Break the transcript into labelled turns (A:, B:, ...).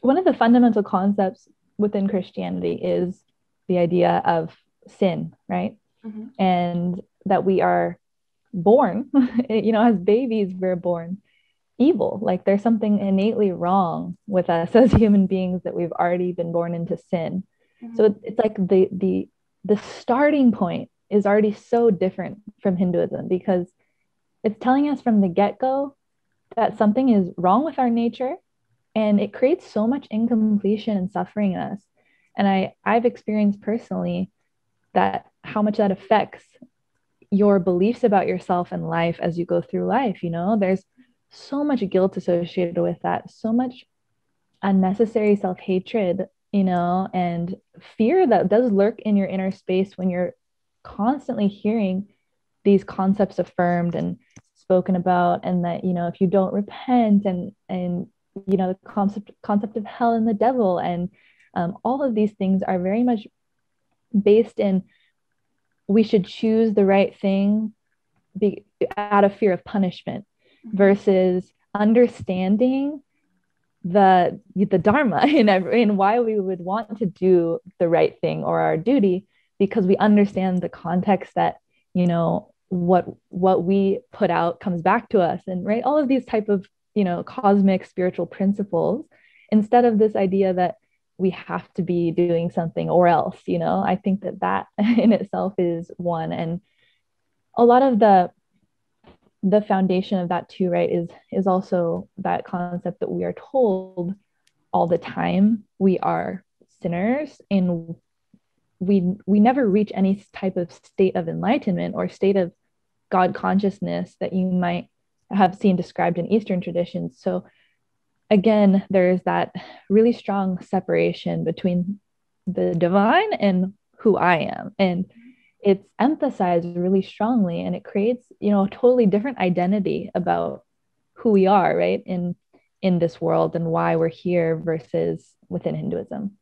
A: One of the fundamental concepts within Christianity is the idea of sin, right? Mm-hmm. And that we are born, you know, as babies, we're born evil. Like there's something innately wrong with us as human beings that we've already been born into sin. Mm-hmm. So it's like the the the starting point is already so different from Hinduism because it's telling us from the get-go that something is wrong with our nature and it creates so much incompletion and suffering in us. And I I've experienced personally that how much that affects your beliefs about yourself and life as you go through life, you know, there's so much guilt associated with that, so much unnecessary self hatred, you know, and fear that does lurk in your inner space when you're constantly hearing these concepts affirmed and spoken about and that you know if you don't repent and and you know the concept concept of hell and the devil and um, all of these things are very much based in we should choose the right thing be, out of fear of punishment mm-hmm. versus understanding the the dharma and, and why we would want to do the right thing or our duty because we understand the context that you know what what we put out comes back to us and right all of these type of you know cosmic spiritual principles instead of this idea that we have to be doing something or else you know? I think that that in itself is one. And a lot of the the foundation of that too right is is also that concept that we are told all the time we are sinners and we we never reach any type of state of enlightenment or state of god consciousness that you might have seen described in eastern traditions. So again there's that really strong separation between the divine and who i am. And it's emphasized really strongly and it creates you know a totally different identity about who we are right in in this world and why we're here versus within hinduism